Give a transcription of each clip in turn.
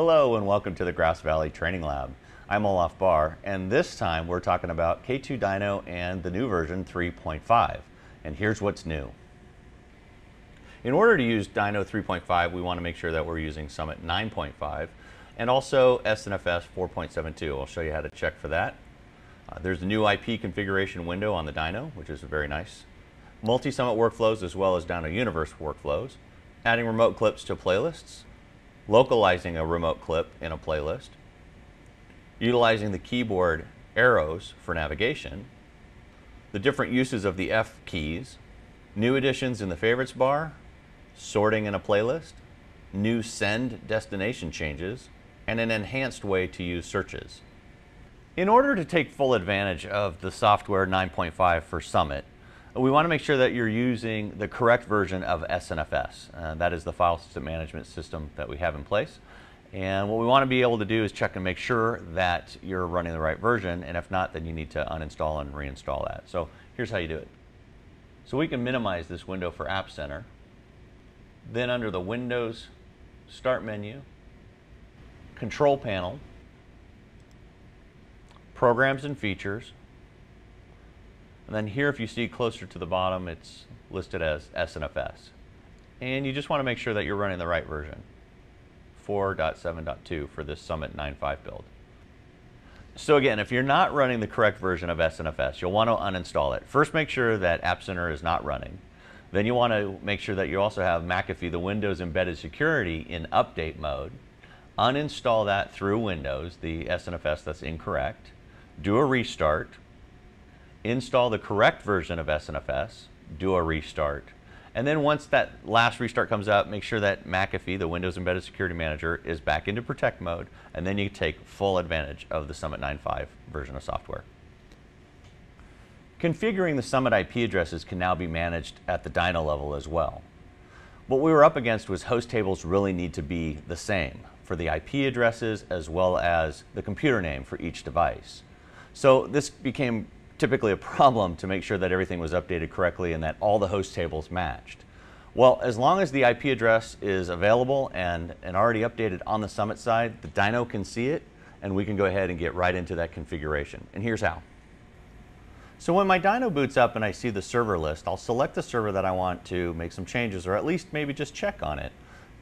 Hello and welcome to the Grass Valley Training Lab. I'm Olaf Barr and this time we're talking about K2 Dyno and the new version 3.5 and here's what's new. In order to use Dyno 3.5 we want to make sure that we're using Summit 9.5 and also SNFS 4.72. I'll show you how to check for that. Uh, there's a new IP configuration window on the Dyno which is very nice. Multi-Summit workflows as well as Dyno Universe workflows. Adding remote clips to playlists localizing a remote clip in a playlist, utilizing the keyboard arrows for navigation, the different uses of the F keys, new additions in the favorites bar, sorting in a playlist, new send destination changes, and an enhanced way to use searches. In order to take full advantage of the software 9.5 for Summit, we want to make sure that you're using the correct version of SNFS. Uh, that is the file system management system that we have in place. And what we want to be able to do is check and make sure that you're running the right version, and if not, then you need to uninstall and reinstall that. So here's how you do it. So we can minimize this window for App Center. Then under the Windows Start menu, Control Panel, Programs and Features, and then here, if you see closer to the bottom, it's listed as SNFS. And you just want to make sure that you're running the right version, 4.7.2 for this Summit 9.5 build. So again, if you're not running the correct version of SNFS, you'll want to uninstall it. First, make sure that App Center is not running. Then you want to make sure that you also have McAfee, the Windows Embedded Security, in update mode. Uninstall that through Windows, the SNFS that's incorrect. Do a restart install the correct version of SNFS, do a restart, and then once that last restart comes up, make sure that McAfee, the Windows Embedded Security Manager, is back into protect mode, and then you take full advantage of the Summit 9.5 version of software. Configuring the Summit IP addresses can now be managed at the Dyno level as well. What we were up against was host tables really need to be the same for the IP addresses as well as the computer name for each device. So this became typically a problem to make sure that everything was updated correctly and that all the host tables matched. Well, as long as the IP address is available and, and already updated on the Summit side, the dyno can see it and we can go ahead and get right into that configuration. And here's how. So when my dyno boots up and I see the server list, I'll select the server that I want to make some changes or at least maybe just check on it.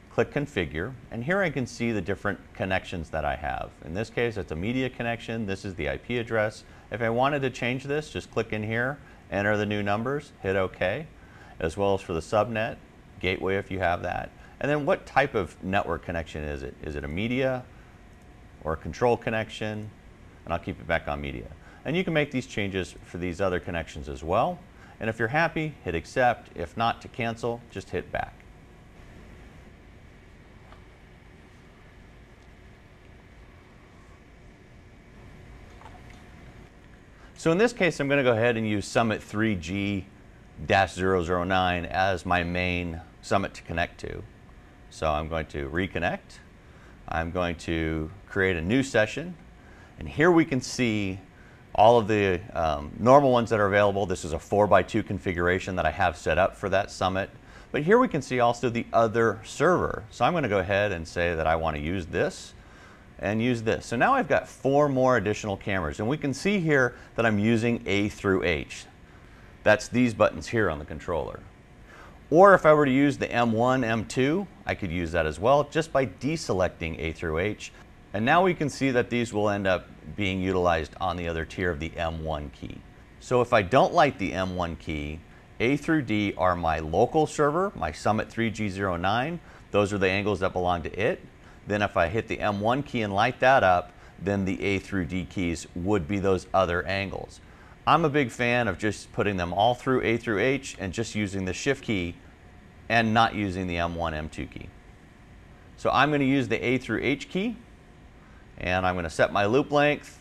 Click configure and here I can see the different connections that I have. In this case it's a media connection, this is the IP address, if I wanted to change this, just click in here, enter the new numbers, hit OK, as well as for the subnet, gateway if you have that. And then what type of network connection is it? Is it a media or a control connection? And I'll keep it back on media. And you can make these changes for these other connections as well. And if you're happy, hit accept. If not, to cancel, just hit back. So in this case, I'm going to go ahead and use Summit 3G-009 as my main Summit to connect to. So I'm going to reconnect. I'm going to create a new session. And here we can see all of the um, normal ones that are available. This is a 4x2 configuration that I have set up for that Summit. But here we can see also the other server. So I'm going to go ahead and say that I want to use this and use this. So now I've got four more additional cameras and we can see here that I'm using A through H. That's these buttons here on the controller. Or if I were to use the M1, M2, I could use that as well just by deselecting A through H. And now we can see that these will end up being utilized on the other tier of the M1 key. So if I don't like the M1 key, A through D are my local server, my Summit 3G09. Those are the angles that belong to it. Then if I hit the M1 key and light that up, then the A through D keys would be those other angles. I'm a big fan of just putting them all through A through H and just using the shift key and not using the M1, M2 key. So I'm going to use the A through H key and I'm going to set my loop length,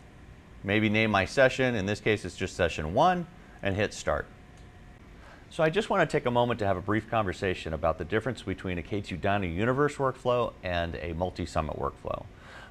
maybe name my session, in this case it's just session one, and hit start. So I just want to take a moment to have a brief conversation about the difference between a K2 Dyno Universe workflow and a multi-summit workflow.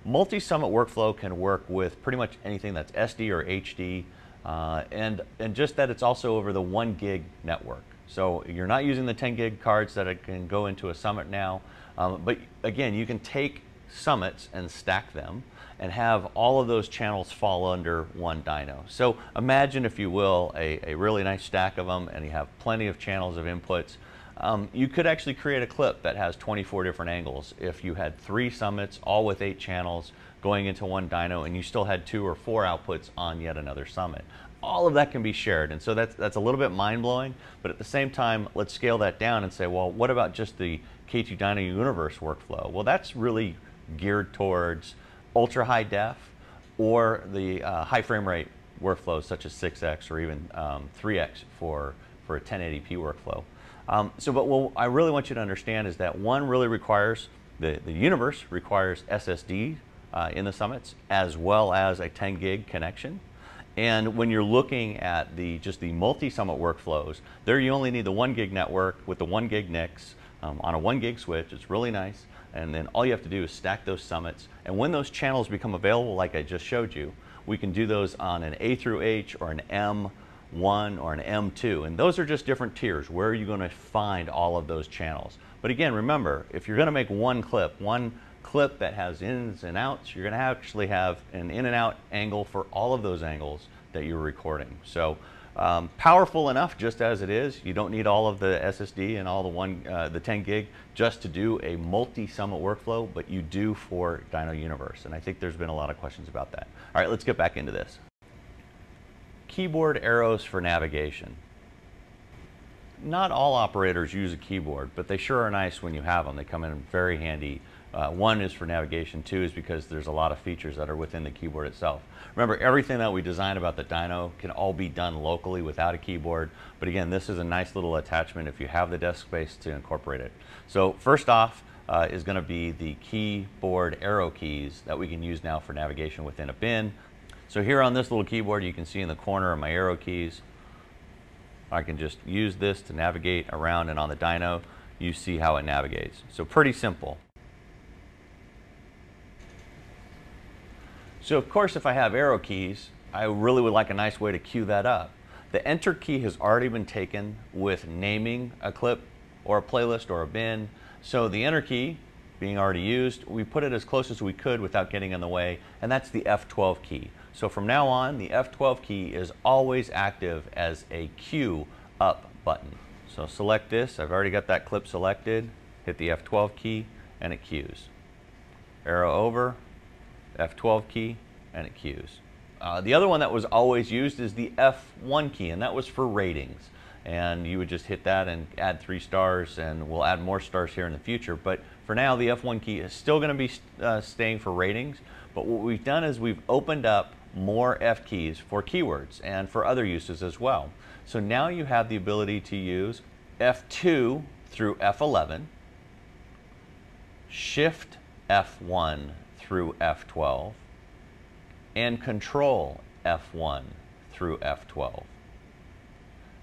Multi-summit workflow can work with pretty much anything that's SD or HD, uh, and, and just that it's also over the one gig network. So you're not using the 10 gig cards that can go into a summit now, um, but again, you can take summits and stack them and have all of those channels fall under one dyno. So imagine, if you will, a, a really nice stack of them and you have plenty of channels of inputs. Um, you could actually create a clip that has 24 different angles if you had three summits, all with eight channels, going into one dyno and you still had two or four outputs on yet another summit. All of that can be shared. And so that's, that's a little bit mind blowing, but at the same time, let's scale that down and say, well, what about just the K2 Dyno Universe workflow? Well, that's really geared towards ultra high def or the uh, high frame rate workflows such as 6x or even um, 3x for, for a 1080p workflow. Um, so, but what I really want you to understand is that one really requires, the, the universe requires SSD uh, in the summits as well as a 10 gig connection. And when you're looking at the just the multi-summit workflows, there you only need the one gig network with the one gig NICs um, on a one gig switch. It's really nice. And then all you have to do is stack those summits. And when those channels become available, like I just showed you, we can do those on an A through H or an M1 or an M2. And those are just different tiers. Where are you going to find all of those channels? But again, remember, if you're going to make one clip, one clip that has ins and outs, you're going to actually have an in and out angle for all of those angles that you're recording. So um, powerful enough just as it is. You don't need all of the SSD and all the one, uh, the 10 gig just to do a multi-summit workflow, but you do for Dyno Universe. And I think there's been a lot of questions about that. All right, let's get back into this. Keyboard arrows for navigation. Not all operators use a keyboard, but they sure are nice when you have them. They come in very handy uh, one is for navigation, two is because there's a lot of features that are within the keyboard itself. Remember, everything that we design about the dyno can all be done locally without a keyboard, but again, this is a nice little attachment if you have the desk space to incorporate it. So first off uh, is going to be the keyboard arrow keys that we can use now for navigation within a bin. So here on this little keyboard, you can see in the corner of my arrow keys, I can just use this to navigate around and on the dyno, you see how it navigates. So pretty simple. So of course, if I have arrow keys, I really would like a nice way to cue that up. The enter key has already been taken with naming a clip or a playlist or a bin. So the enter key being already used, we put it as close as we could without getting in the way, and that's the F12 key. So from now on, the F12 key is always active as a cue up button. So select this, I've already got that clip selected, hit the F12 key, and it cues. Arrow over, F12 key, and it cues. Uh, the other one that was always used is the F1 key, and that was for ratings. And you would just hit that and add three stars, and we'll add more stars here in the future. But for now, the F1 key is still going to be uh, staying for ratings. But what we've done is we've opened up more F keys for keywords and for other uses as well. So now you have the ability to use F2 through F11, Shift F1 through F12 and control F1 through F12.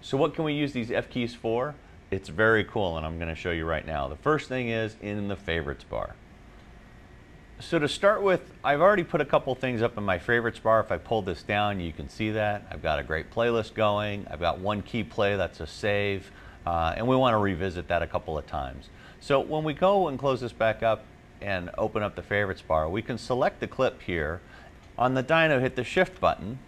So what can we use these F keys for? It's very cool and I'm going to show you right now. The first thing is in the favorites bar. So to start with, I've already put a couple things up in my favorites bar. If I pull this down, you can see that. I've got a great playlist going. I've got one key play that's a save. Uh, and we want to revisit that a couple of times. So when we go and close this back up, and open up the favorites bar, we can select the clip here. On the dyno, hit the shift button,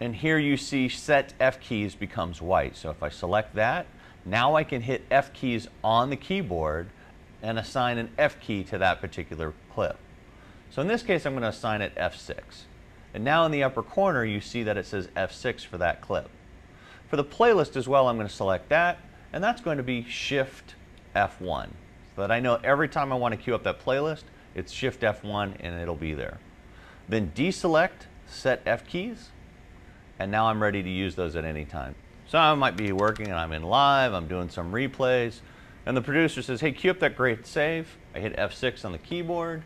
and here you see set F keys becomes white. So if I select that, now I can hit F keys on the keyboard and assign an F key to that particular clip. So in this case, I'm going to assign it F6. And now in the upper corner, you see that it says F6 for that clip. For the playlist as well, I'm going to select that, and that's going to be Shift F1 that I know every time I want to queue up that playlist, it's Shift F1 and it'll be there. Then deselect set F keys, and now I'm ready to use those at any time. So I might be working and I'm in live, I'm doing some replays, and the producer says, hey, queue up that great save. I hit F6 on the keyboard,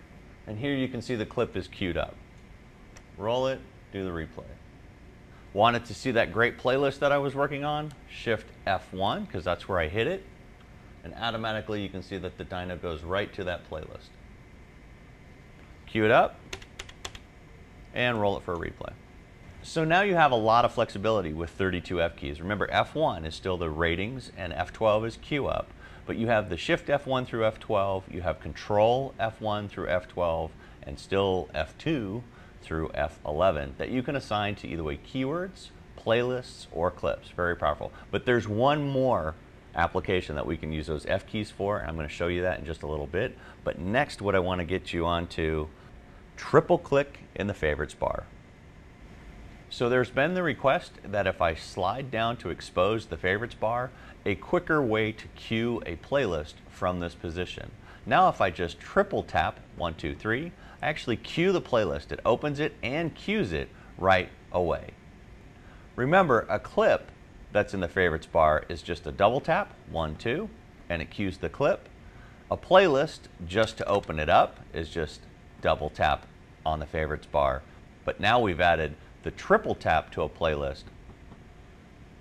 and here you can see the clip is queued up. Roll it, do the replay. Wanted to see that great playlist that I was working on? Shift F1, because that's where I hit it and automatically you can see that the dyno goes right to that playlist. Cue it up and roll it for a replay. So now you have a lot of flexibility with 32 F keys. Remember F1 is still the ratings and F12 is cue up, but you have the Shift F1 through F12, you have Control F1 through F12, and still F2 through F11 that you can assign to either way keywords, playlists, or clips. Very powerful. But there's one more application that we can use those F keys for. and I'm going to show you that in just a little bit. But next, what I want to get you onto, triple click in the favorites bar. So there's been the request that if I slide down to expose the favorites bar, a quicker way to cue a playlist from this position. Now if I just triple tap, one, two, three, I actually cue the playlist. It opens it and cues it right away. Remember, a clip that's in the favorites bar is just a double tap, one, two, and it cues the clip. A playlist, just to open it up, is just double tap on the favorites bar. But now we've added the triple tap to a playlist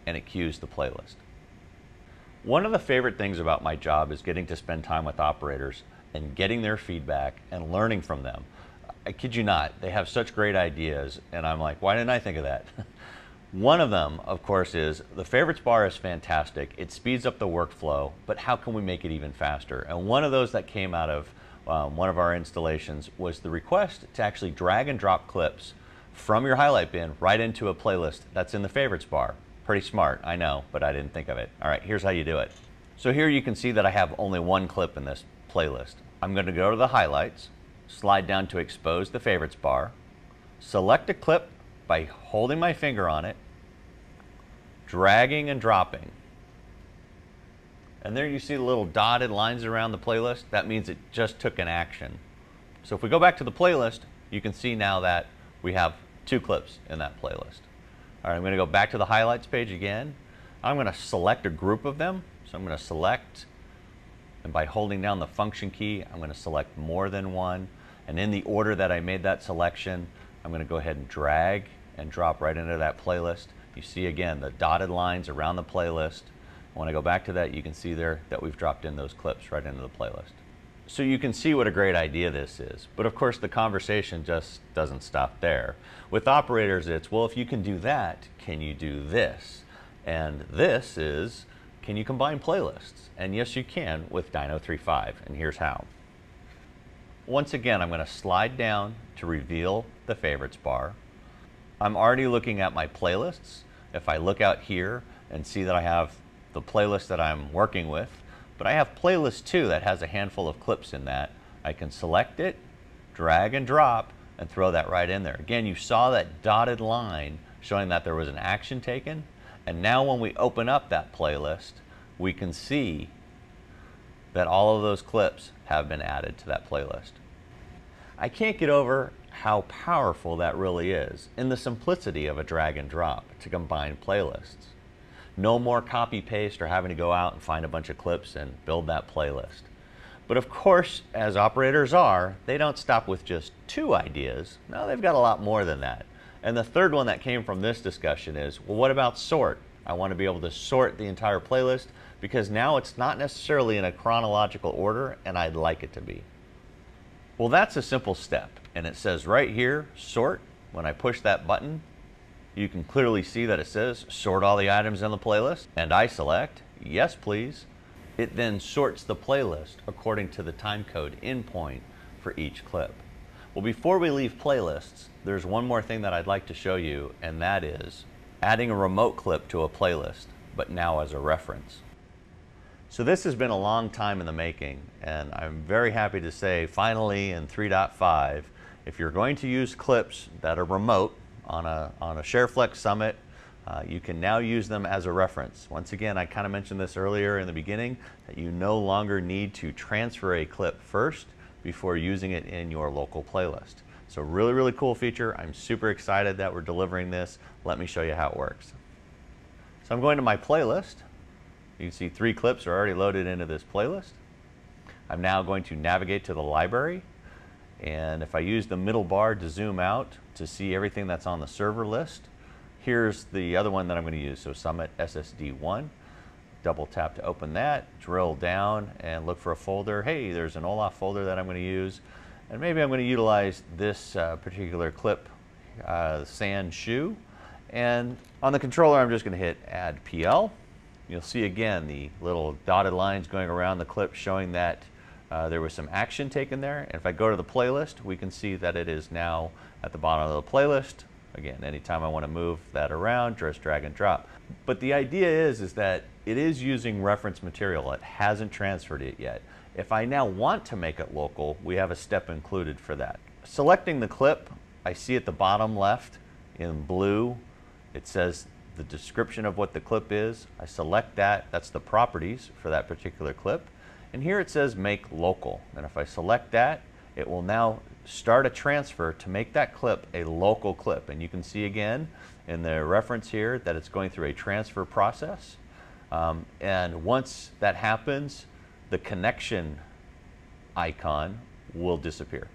and it cues the playlist. One of the favorite things about my job is getting to spend time with operators and getting their feedback and learning from them. I kid you not, they have such great ideas, and I'm like, why didn't I think of that? One of them, of course, is the favorites bar is fantastic. It speeds up the workflow, but how can we make it even faster? And one of those that came out of um, one of our installations was the request to actually drag and drop clips from your highlight bin right into a playlist that's in the favorites bar. Pretty smart, I know, but I didn't think of it. All right, here's how you do it. So here you can see that I have only one clip in this playlist. I'm going to go to the highlights, slide down to expose the favorites bar, select a clip by holding my finger on it, dragging and dropping. And there you see the little dotted lines around the playlist. That means it just took an action. So if we go back to the playlist, you can see now that we have two clips in that playlist. All right, I'm going to go back to the highlights page again. I'm going to select a group of them. So I'm going to select, and by holding down the function key, I'm going to select more than one. And in the order that I made that selection, I'm going to go ahead and drag and drop right into that playlist. You see again the dotted lines around the playlist. When I go back to that, you can see there that we've dropped in those clips right into the playlist. So you can see what a great idea this is. But of course, the conversation just doesn't stop there. With operators, it's, well, if you can do that, can you do this? And this is, can you combine playlists? And yes, you can with Dyno 3.5, and here's how. Once again, I'm going to slide down to reveal the favorites bar. I'm already looking at my playlists. If I look out here and see that I have the playlist that I'm working with, but I have playlist two that has a handful of clips in that. I can select it, drag and drop, and throw that right in there. Again, you saw that dotted line showing that there was an action taken. And now when we open up that playlist, we can see that all of those clips have been added to that playlist. I can't get over how powerful that really is in the simplicity of a drag and drop to combine playlists. No more copy paste or having to go out and find a bunch of clips and build that playlist. But of course, as operators are, they don't stop with just two ideas. No, they've got a lot more than that. And the third one that came from this discussion is, well, what about sort? I want to be able to sort the entire playlist because now it's not necessarily in a chronological order and I'd like it to be. Well, that's a simple step. And it says right here, sort. When I push that button, you can clearly see that it says sort all the items in the playlist and I select yes please. It then sorts the playlist according to the timecode endpoint for each clip. Well before we leave playlists there's one more thing that I'd like to show you and that is adding a remote clip to a playlist but now as a reference. So this has been a long time in the making and I'm very happy to say finally in 3.5 if you're going to use clips that are remote on a, on a ShareFlex Summit. Uh, you can now use them as a reference. Once again, I kind of mentioned this earlier in the beginning, that you no longer need to transfer a clip first before using it in your local playlist. So really, really cool feature. I'm super excited that we're delivering this. Let me show you how it works. So I'm going to my playlist. You can see three clips are already loaded into this playlist. I'm now going to navigate to the library. And if I use the middle bar to zoom out, to see everything that's on the server list. Here's the other one that I'm going to use, so Summit SSD1. Double tap to open that, drill down and look for a folder. Hey, there's an OLAF folder that I'm going to use. And maybe I'm going to utilize this uh, particular clip, uh, sand shoe. And on the controller, I'm just going to hit add PL. You'll see again the little dotted lines going around the clip showing that uh, there was some action taken there. And if I go to the playlist, we can see that it is now at the bottom of the playlist. Again, anytime I want to move that around, just drag and drop. But the idea is, is that it is using reference material. It hasn't transferred it yet. If I now want to make it local, we have a step included for that. Selecting the clip, I see at the bottom left in blue, it says the description of what the clip is. I select that, that's the properties for that particular clip. And here it says make local. And if I select that, it will now start a transfer to make that clip a local clip. And you can see again in the reference here that it's going through a transfer process. Um, and once that happens, the connection icon will disappear.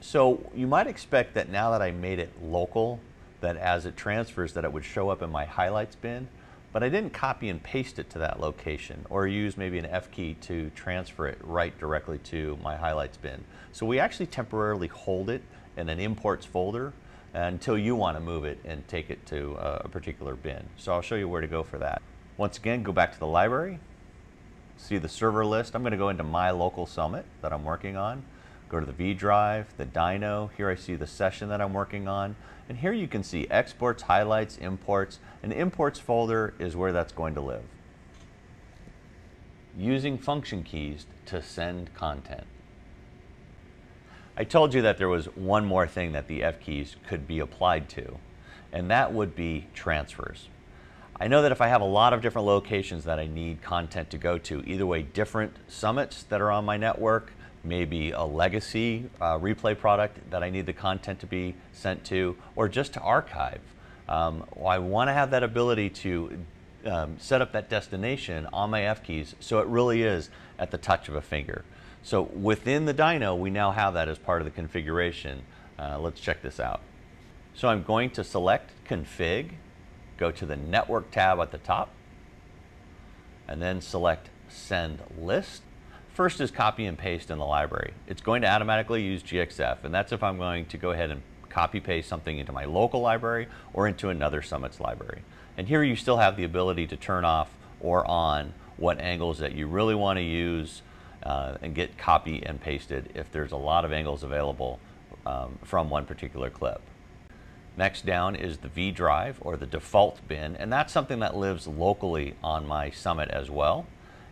So you might expect that now that I made it local, that as it transfers that it would show up in my highlights bin, but I didn't copy and paste it to that location or use maybe an F key to transfer it right directly to my highlights bin. So we actually temporarily hold it in an imports folder until you want to move it and take it to a particular bin. So I'll show you where to go for that. Once again, go back to the library, see the server list. I'm going to go into my local summit that I'm working on. Go to the V drive, the dyno. Here I see the session that I'm working on. And here you can see exports, highlights, imports. An imports folder is where that's going to live. Using function keys to send content. I told you that there was one more thing that the F keys could be applied to, and that would be transfers. I know that if I have a lot of different locations that I need content to go to, either way different summits that are on my network, maybe a legacy uh, replay product that I need the content to be sent to, or just to archive. Um, I want to have that ability to um, set up that destination on my F keys so it really is at the touch of a finger. So within the dyno, we now have that as part of the configuration. Uh, let's check this out. So I'm going to select config, go to the network tab at the top, and then select send list. First is copy and paste in the library. It's going to automatically use GXF, and that's if I'm going to go ahead and copy paste something into my local library or into another Summit's library. And here you still have the ability to turn off or on what angles that you really want to use uh, and get copy and pasted if there's a lot of angles available um, from one particular clip. Next down is the V drive or the default bin, and that's something that lives locally on my Summit as well.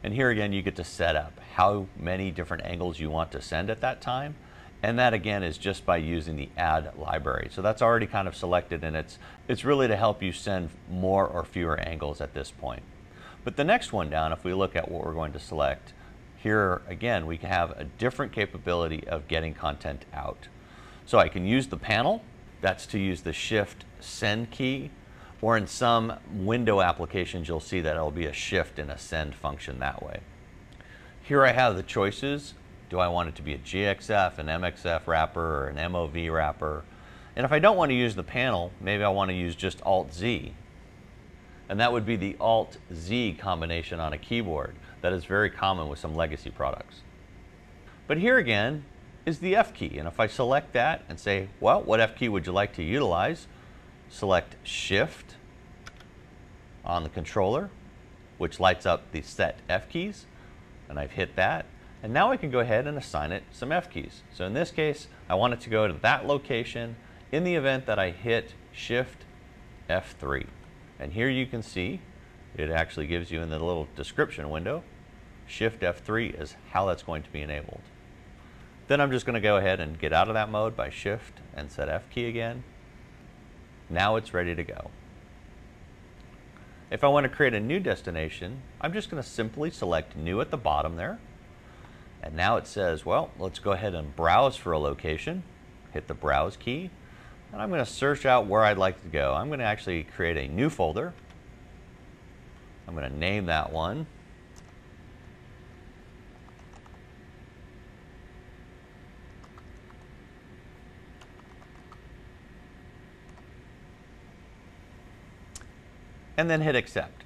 And here again, you get to set up how many different angles you want to send at that time. And that again is just by using the add library. So that's already kind of selected and it's, it's really to help you send more or fewer angles at this point. But the next one down, if we look at what we're going to select, here again, we can have a different capability of getting content out. So I can use the panel, that's to use the shift send key, or in some window applications, you'll see that it'll be a shift and a send function that way. Here I have the choices. Do I want it to be a GXF, an MXF wrapper, or an MOV wrapper? And if I don't want to use the panel, maybe I want to use just Alt-Z. And that would be the Alt-Z combination on a keyboard that is very common with some legacy products. But here again is the F key. And if I select that and say, well, what F key would you like to utilize? Select Shift on the controller, which lights up the set F keys. And I've hit that. And now I can go ahead and assign it some F keys. So in this case, I want it to go to that location in the event that I hit Shift F3. And here you can see it actually gives you in the little description window Shift F3 is how that's going to be enabled. Then I'm just going to go ahead and get out of that mode by Shift and set F key again. Now it's ready to go. If I want to create a new destination, I'm just going to simply select New at the bottom there. And now it says, well, let's go ahead and browse for a location. Hit the Browse key. And I'm going to search out where I'd like to go. I'm going to actually create a new folder. I'm going to name that one and then hit accept.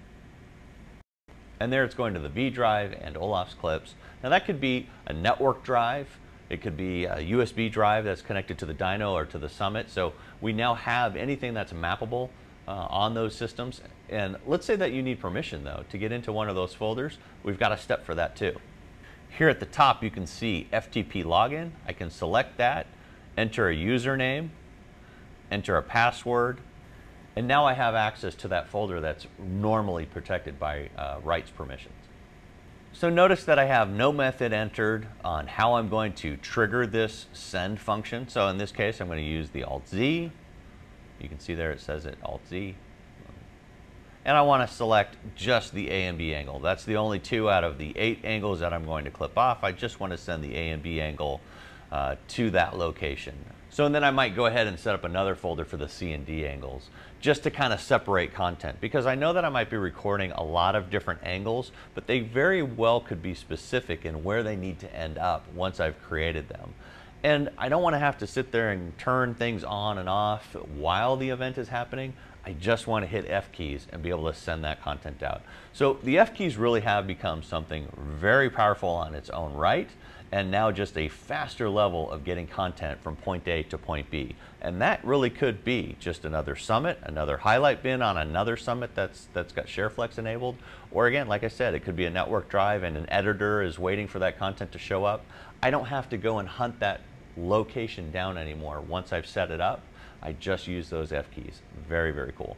And there it's going to the V drive and Olaf's clips. Now that could be a network drive, it could be a USB drive that's connected to the dyno or to the summit. So we now have anything that's mappable uh, on those systems. And let's say that you need permission though to get into one of those folders. We've got a step for that too. Here at the top, you can see FTP login. I can select that, enter a username, enter a password, and now I have access to that folder that's normally protected by uh, rights permissions. So notice that I have no method entered on how I'm going to trigger this send function. So in this case, I'm going to use the Alt-Z. You can see there it says it Alt-Z. And I want to select just the A and B angle. That's the only two out of the eight angles that I'm going to clip off. I just want to send the A and B angle uh, to that location. So and then I might go ahead and set up another folder for the C and D angles just to kind of separate content because I know that I might be recording a lot of different angles, but they very well could be specific in where they need to end up once I've created them. And I don't want to have to sit there and turn things on and off while the event is happening. I just want to hit F keys and be able to send that content out. So the F keys really have become something very powerful on its own right and now just a faster level of getting content from point A to point B. And that really could be just another summit, another highlight bin on another summit that's, that's got ShareFlex enabled. Or again, like I said, it could be a network drive and an editor is waiting for that content to show up. I don't have to go and hunt that location down anymore once I've set it up. I just use those F keys. Very, very cool.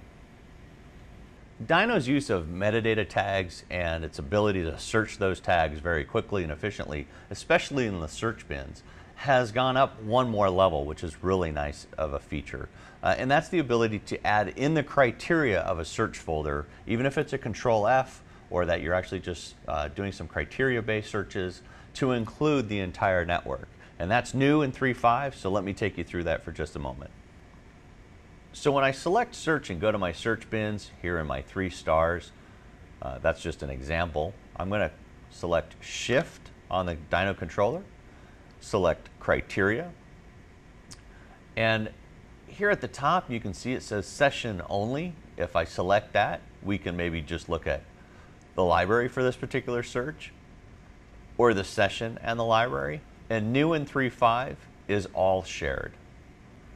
Dyno's use of metadata tags and its ability to search those tags very quickly and efficiently, especially in the search bins, has gone up one more level, which is really nice of a feature. Uh, and that's the ability to add in the criteria of a search folder, even if it's a control F or that you're actually just uh, doing some criteria-based searches to include the entire network. And that's new in 3.5, so let me take you through that for just a moment. So when I select search and go to my search bins here in my three stars, uh, that's just an example. I'm going to select shift on the Dyno controller, select criteria, and here at the top you can see it says session only. If I select that, we can maybe just look at the library for this particular search or the session and the library. And new in 3.5 is all shared.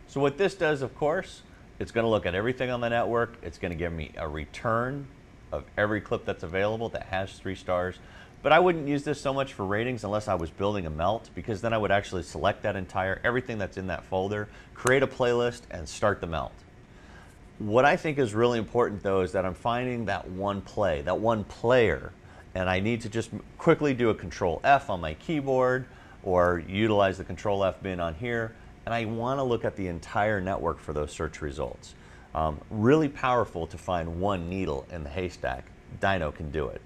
So what this does, of course, it's going to look at everything on the network. It's going to give me a return of every clip that's available that has three stars. But I wouldn't use this so much for ratings unless I was building a melt because then I would actually select that entire, everything that's in that folder, create a playlist and start the melt. What I think is really important though is that I'm finding that one play, that one player, and I need to just quickly do a control F on my keyboard or utilize the control F bin on here and I want to look at the entire network for those search results. Um, really powerful to find one needle in the haystack. Dyno can do it.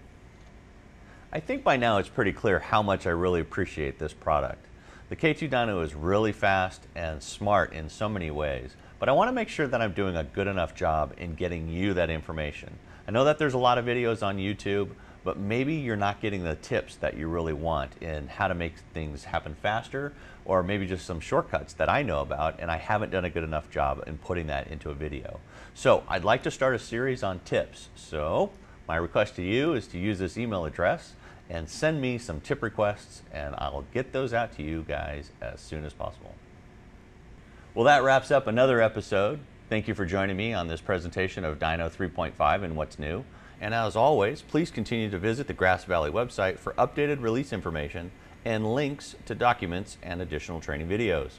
I think by now it's pretty clear how much I really appreciate this product. The K2 Dyno is really fast and smart in so many ways, but I want to make sure that I'm doing a good enough job in getting you that information. I know that there's a lot of videos on YouTube, but maybe you're not getting the tips that you really want in how to make things happen faster or maybe just some shortcuts that I know about and I haven't done a good enough job in putting that into a video. So I'd like to start a series on tips. So my request to you is to use this email address and send me some tip requests and I'll get those out to you guys as soon as possible. Well, that wraps up another episode. Thank you for joining me on this presentation of Dyno 3.5 and what's new. And as always, please continue to visit the Grass Valley website for updated release information and links to documents and additional training videos.